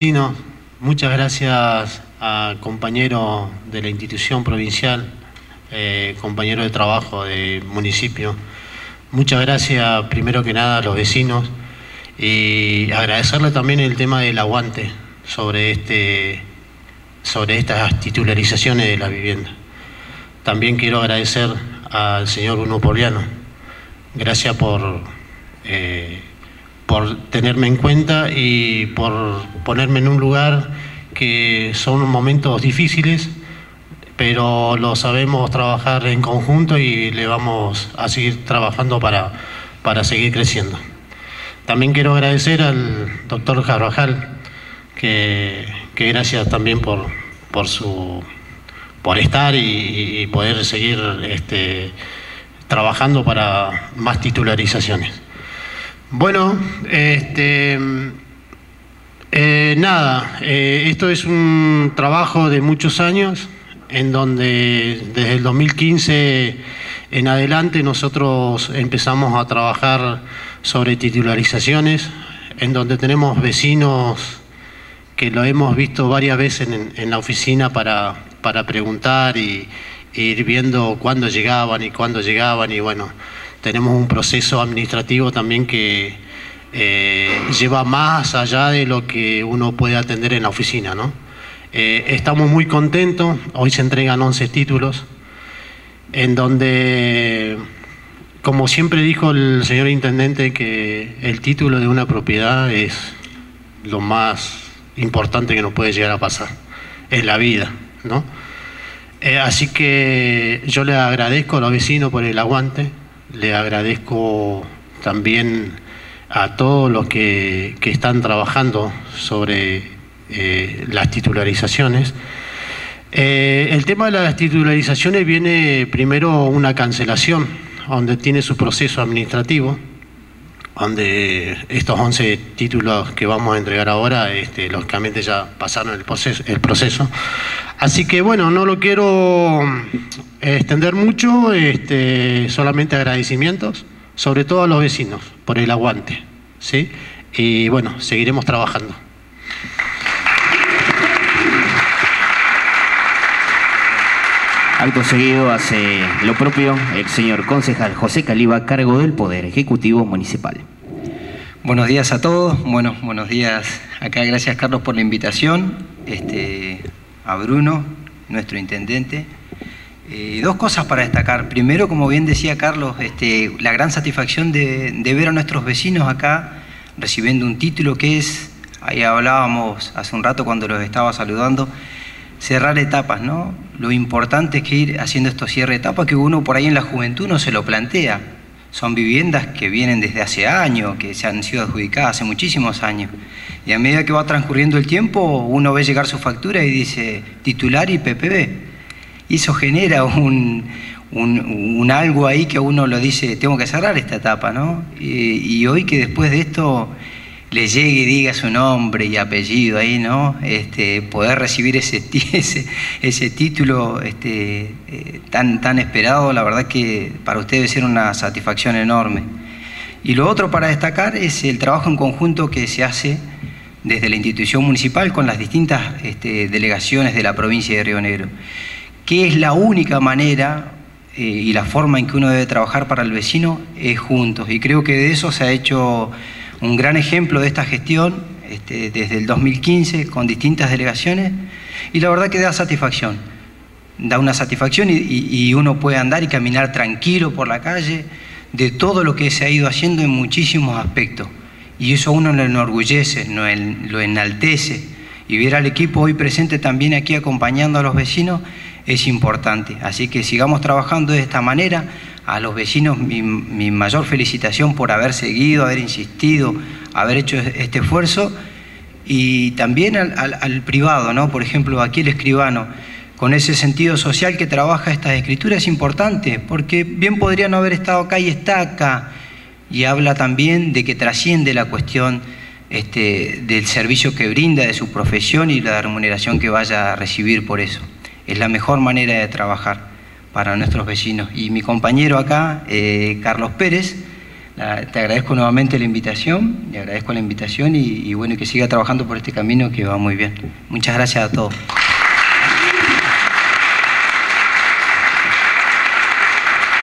vecinos, muchas gracias a compañeros de la institución provincial, eh, compañeros de trabajo del municipio. Muchas gracias primero que nada a los vecinos y agradecerle también el tema del aguante sobre, este, sobre estas titularizaciones de la vivienda. También quiero agradecer al señor Bruno Poliano. Gracias por... Eh, por tenerme en cuenta y por ponerme en un lugar que son momentos difíciles, pero lo sabemos trabajar en conjunto y le vamos a seguir trabajando para, para seguir creciendo. También quiero agradecer al doctor Carvajal, que, gracias también por, por, su, por estar y, poder seguir este, trabajando para más titularizaciones. Bueno, este, eh, nada, eh, esto es un trabajo de muchos años en donde desde el 2015 en adelante nosotros empezamos a trabajar sobre titularizaciones, en donde tenemos vecinos que lo hemos visto varias veces en, la oficina para, para preguntar y, e ir viendo cuándo llegaban y cuándo llegaban y bueno, tenemos un proceso administrativo también que eh, lleva más allá de lo que uno puede atender en la oficina. ¿no? Eh, estamos muy contentos, hoy se entregan 11 títulos, en donde, como siempre dijo el señor Intendente, que el título de una propiedad es lo más importante que nos puede llegar a pasar en la vida. ¿no? Eh, así que yo le agradezco a los vecinos por el aguante, le agradezco también a todos los que, están trabajando sobre eh, las titularizaciones. Eh, el tema de las titularizaciones viene primero una cancelación, donde tiene su proceso administrativo, donde estos 11 títulos que vamos a entregar ahora, este, lógicamente ya pasaron el proceso, el proceso. Así que bueno, no lo quiero extender mucho, este, solamente agradecimientos, sobre todo a los vecinos, por el aguante. ¿sí? Y bueno, seguiremos trabajando. Alto seguido hace lo propio el señor concejal José Caliba, cargo del Poder Ejecutivo Municipal. Buenos días a todos, bueno, buenos días acá, gracias Carlos por la invitación, este, a Bruno, nuestro intendente, eh, dos cosas para destacar. Primero, como bien decía Carlos, este, la gran satisfacción de, ver a nuestros vecinos acá recibiendo un título que es, ahí hablábamos hace un rato cuando los estaba saludando, cerrar etapas, ¿no? Lo importante es que ir haciendo estos cierre de etapas que uno por ahí en la juventud no se lo plantea. Son viviendas que vienen desde hace años, que se han sido adjudicadas hace muchísimos años. Y a medida que va transcurriendo el tiempo, uno ve llegar su factura y dice titular y PPB y eso genera un, algo ahí que uno lo dice, tengo que cerrar esta etapa, ¿no? Y, hoy que después de esto le llegue y diga su nombre y apellido ahí, ¿no? Este, poder recibir ese, ese, ese título este, eh, tan, tan esperado, la verdad que para usted debe ser una satisfacción enorme. Y lo otro para destacar es el trabajo en conjunto que se hace desde la institución municipal con las distintas este, delegaciones de la provincia de Río Negro que es la única manera eh, y la forma en que uno debe trabajar para el vecino es juntos. Y creo que de eso se ha hecho un gran ejemplo de esta gestión este, desde el 2015 con distintas delegaciones y la verdad que da satisfacción. Da una satisfacción y, uno puede andar y caminar tranquilo por la calle de todo lo que se ha ido haciendo en muchísimos aspectos. Y eso a uno lo enorgullece, lo enaltece. Y ver al equipo hoy presente también aquí acompañando a los vecinos es importante. Así que sigamos trabajando de esta manera. A los vecinos mi, mayor felicitación por haber seguido, haber insistido, haber hecho este esfuerzo. Y también al, privado, ¿no? Por ejemplo, aquí el escribano, con ese sentido social que trabaja estas escrituras es importante, porque bien podría no haber estado acá y está acá. Y habla también de que trasciende la cuestión este, del servicio que brinda, de su profesión y la remuneración que vaya a recibir por eso es la mejor manera de trabajar para nuestros vecinos. Y mi compañero acá, eh, Carlos Pérez, te agradezco nuevamente la invitación, le agradezco la invitación y, y bueno, que siga trabajando por este camino que va muy bien. Muchas gracias a todos.